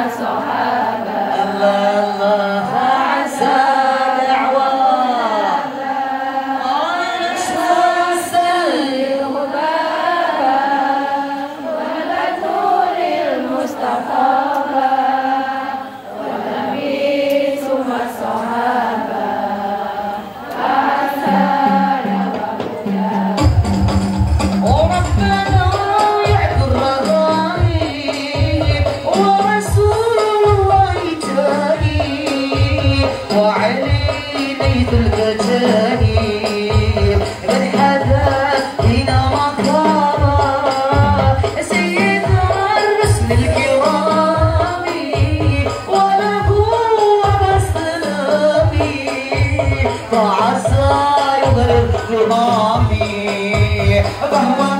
us all. عسى يغرق ظلامي فهو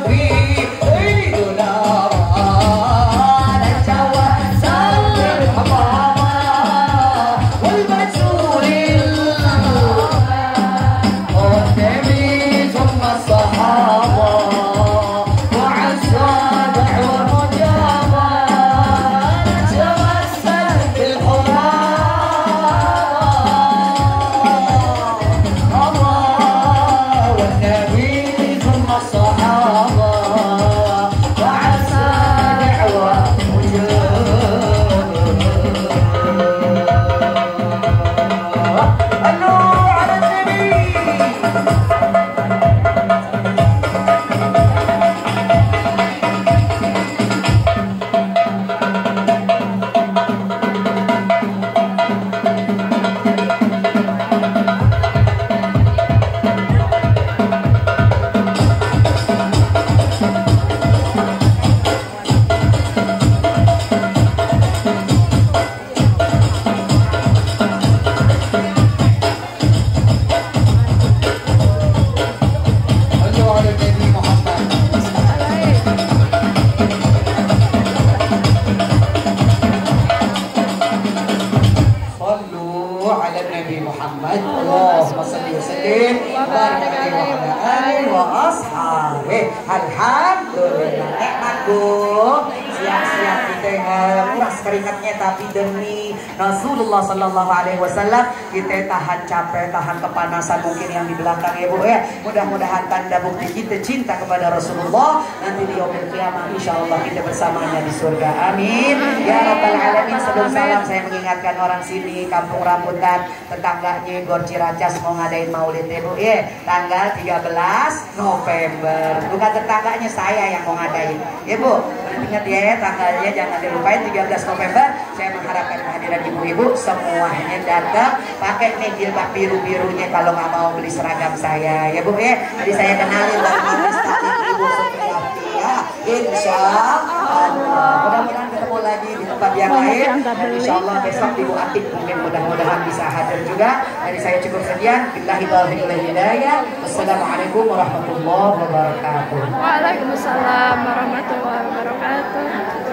Alhamdulillah siap-siap. Kita nguras keringatnya tapi demi Rasulullah Sallallahu Alaihi Wasallam kita tahan capek tahan kepanasan mungkin yang di belakang ya bu ya. Mudah-mudahan tanda bukti kita cinta kepada Rasulullah. Nanti di yaumil kiamat insya Allah kita bersamanya di surga. Amin. Ya rabbal alamin sebelum salam saya mengingatkan orang sini kampung rambutan tetangganya Gor Ciracas mau ngadain maulid ya bu ya. Tanggal 13 November. Bukan tetangganya saya yang mau ngadain. Ya bu ingat ya tanggalnya jangan dilupain 13 November. Saya mengharapkan kehadiran ibu-ibu semuanya datang. Pakai nih jilbab biru-birunya kalau nggak mau beli seragam saya. Ya bu ya. Jadi saya kenalin ibu ya insya Allah. Mudah-mudahan yang lain dan insya Allah besok ibu Atik mungkin mudah-mudahan bisa hadir juga. Dari saya cukup sekian. Billahi taufiq wal hidayah. Wassalamualaikum warahmatullahi wabarakatuh. Waalaikumsalam warahmatullahi